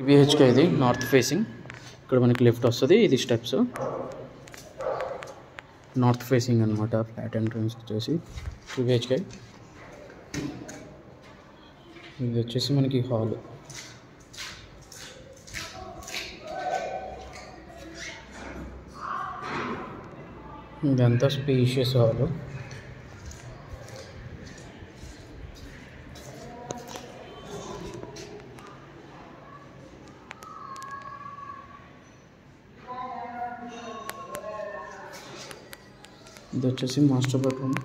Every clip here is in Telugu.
బిహెచ్కే ఇది నార్త్ ఫేసింగ్ ఇక్కడ మనకి లిఫ్ట్ వస్తుంది ఇది స్టెప్స్ నార్త్ ఫేసింగ్ అనమాట ఫ్లాట్ ఎంట్రన్స్ వచ్చేసి టూ బిహెచ్కే ఇది వచ్చేసి మనకి హాల్ ఇదంతా స్పీషియస్ హాలు ఇది వచ్చేసి మాస్టర్ బెడ్రూమ్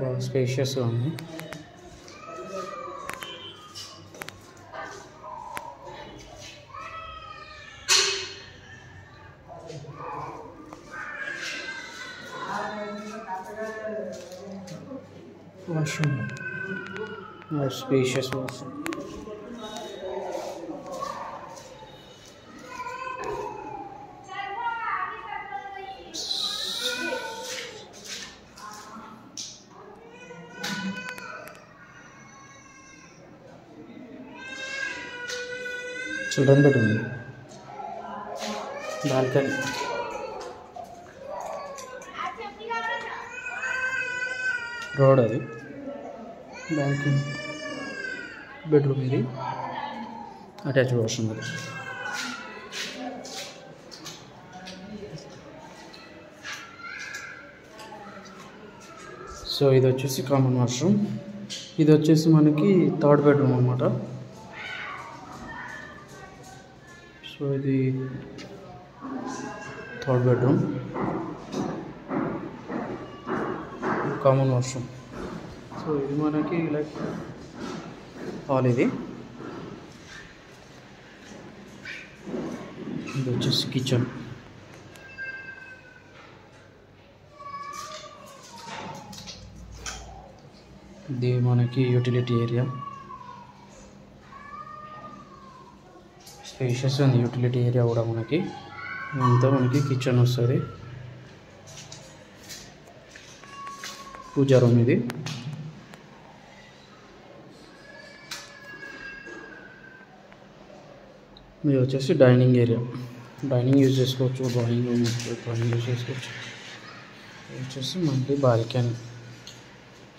బాగా స్పేషియస్గా ఉంది washroom spacious washroom children bedroom ఇది. బాల్కనీ. రోడ్ అది. బాల్కనీ. బెడ్రూమ్ ఇది. అటాచ్డ్ వాష్రూమ్ అది. సో ఇది వచ్చేసి కామన్ వాష్రూమ్. ఇది వచ్చేసి మనకి థర్డ్ బెడ్రూమ్ అనమాట సో ఇది third bedroom. Common washroom. So ఇది మనకి లైక్ హాల్ ఇది. ఇది వచ్చేసి కిచెన్. ఇది మనకి యూటిలిటీ ఏరియా. స్పేషియస్ ఉంది యూటిలిటీ ఏరియా కూడా మనకి. అంతా మనకి కిచెన్ వస్తుంది. పూజా రూమ్ ఇది. ఇది వచ్చేసి డైనింగ్ ఏరియా. డైనింగ్ యూజ్ చేసుకోవచ్చు డ్రాయింగ్ రూమ్ డ్రాయింగ్ యూజ్ చేసుకోవచ్చు. వచ్చేసి మళ్ళీ బాల్కనీ.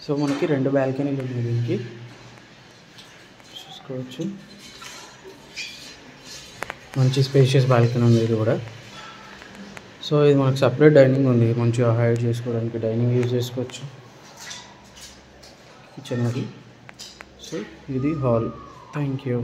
సో మనకి రెండు బాల్కనీలు ఉన్నాయి దీనికి. చూసుకోవచ్చు. మంచి స్పేషియస్ బాల్కనీ ఉంది ఇది కూడా. సో ఇది మనకు సపరేట్ డైనింగ్ ఉంది. మంచిగా హైడ్ చేసుకోవడానికి డైనింగ్ యూజ్ చేసుకోవచ్చు. కిచెన్ అది. సో ఇది హాల్ థ్యాంక్ యూ